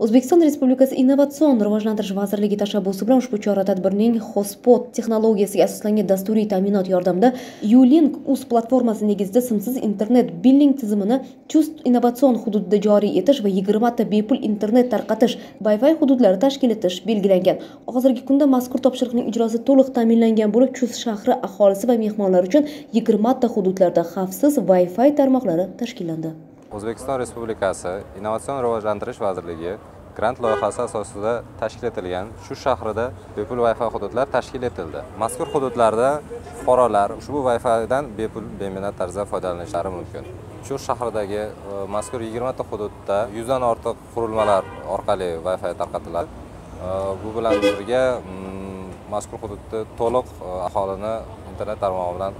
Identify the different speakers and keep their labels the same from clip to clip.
Speaker 1: o'zbekiston respublikasi innovatsion rivojlantirish vazirligi tashabbusi bilan ushbu chora tadbirning hotspot texnologiyasiga asoslangan dasturiy ta'minot yordamida ulink uz platformasi negizida simsiz internet billing tizimini chust innovatsion hududida joriy etish va yigirmata bepul internet tarqatish wi fi hududlari tashkil etish belgilangan. Hozirgi kunda mazkur topshiriqning ijrosi to'liq ta'minlangan bo'lib chust shahri aholisi va mehmonlar uchun yigirmata hududlarda xavfsiz wi fi tarmoqlari tashkillandi.
Speaker 2: O'zbekiston respublikasi innovatsion rivojlantirish vazirligi grant loyihasi asosida tashkil etilgan shu shahrida bepul wi fi hududlar tashkil etildi. Mazkur hududlarda fuqarolar ushbu wi fidan bepul beminat tarzda foydalanishlari mumkin. Shu shahridagi e, mazkur mazkur yigirmata hududda yuzdan ortiq qurilmalar orqali wi fi tarqatiladi e, bu bilan birga mm, mazkur hududni to'liq e, aholini internet tarmog'i bilan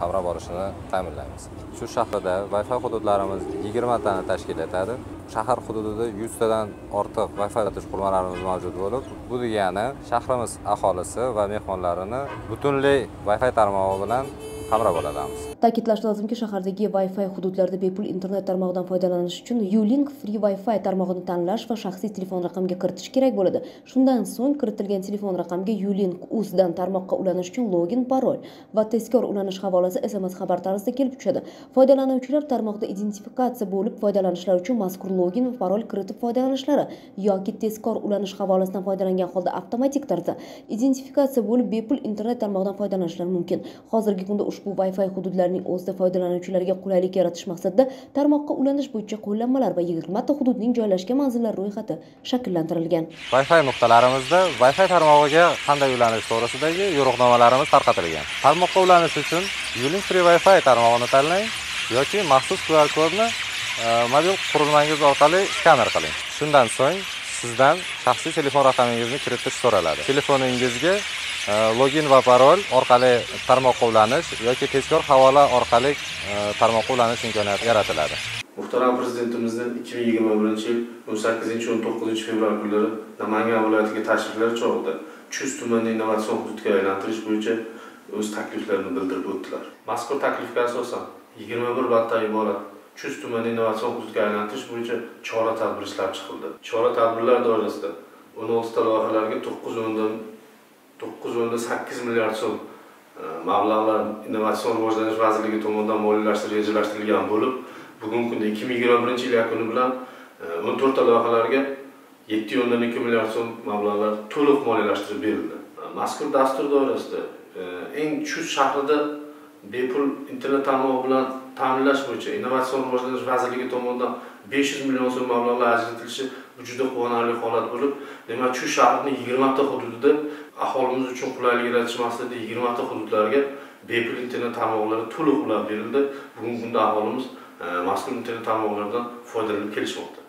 Speaker 2: qamrab olishini ta'minlaymiz. Shu shahrida wi fi hududlarimiz yigirmatani tashkil etadi. Shahar hududida yuztadan ortiq wi fi qurilmalarimiz mavjud bo'lib bu degani shahrimiz aholisi va mehmonlarini butunlay wi fi tarmog'i bilan qamrab olamiz
Speaker 1: ta'kidlash lozimki shahardagi wi fi hududlarda bepul internet tarmog'idan foydalanish uchun ulink free wi fi tarmog'ini tanlash va shaxsiy telefon raqamiga kiritish kerak bo'ladi. Shundan so'ng kiritilgan telefon raqamiga ulink uzdan tarmoqqa ulanish uchun login parol va tezkor ulanish havolasi sms xabar tarzida kelib tushadi. Foydalanuvchilar tarmoqda identifikatsiya bo'lib foydalanishlari uchun mazkur login va parol kiritib foydalanishlari yoki tezkor ulanish havolasidan foydalangan holda avtomatik tarzda identifikatsiya bo'lib bepul internet tarmog'idan foydalanishlari mumkin. Hozirgi kunda ushbu wi fi hududlarning o'zida foydalanuvchilarga qulaylik yaratish maqsadida tarmoqqa ulanish bo'yicha qo'llanmalar va 20 ta hududning joylashgan manzillar ro'yxati shakllantirilgan.
Speaker 2: Wi fi nuqtalarimizda wi fi tarmog'iga qanday ulanish to'g'risidagi yo'riqnomalarimiz tarqatilgan. Tarmoqqa ulanish uchun yo'ling free wi fi tarmog'ini tanlang yoki maxsus qr kodni e, mobil qurilmangiz orqali skaner qiling. Shundan so'ng sizdan shaxsiy telefon raqamingizni kiritish so'raladi. Telefoningizga e, login va parol orqali tarmoqqa ulanish yoki tezkor havola orqali e, tarmoqqa ulanish imkoniyati yaratiladi.
Speaker 3: Muhtaram prezidentimizni ikki ming yigirma birinchi yil o'n sakkizinchi o'n to'qqizinchi fevral kunlari namangan viloyatiga tashriflari chog'ida chust tumanini innovatsion hududga aylantirish bo'yicha o'z takliflarini bildirib o'tdilar. Mazkur taklifga asosan yigirma bir banddan iborat chust tuman innovatsion hududga aylantirish bo'yicha chora tadbir ishlab chiqildi. Chora tadbirlar doirasida o'n oltita loyihalarga to'qqiz o'ndan to'qqiz o'nda sakkiz milliard so'm e, mablag'lar innovatsion rivojlanish vazirligi tomonidan moliyalashtirish rejalashtirilgan bo'lib bugungi kunda ikki ming yigirma birinchi yil yakuni bilan e, o'n to'rtta loyihalarga yetti o'ndan ikki milliard so'm mablag'lar to'liq moliyalashtirib berildi. E, mazkur dastur doirasida eng chust shahrida bepul internet tarmog'i bilan ta'minlash bo'yicha innovatsion rivojlanish vazirligi tomonidan besh yuz million so'm mablag'lar ajratilishi bu juda quvonarli holat bo'lib demak shu shaharni yigirmata hududida aholimiz uchun qulaylik yaratish maqsadida yigirmata hududlarga bepul internet tarmoqlari to'liq ulab berildi. Bugungi kunda aholimiz e, mazkur internet tarmoqlaridan foydalanib kelishmoqda.